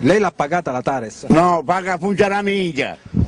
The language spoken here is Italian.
Lei l'ha pagata la Tares? No, paga funzionamento.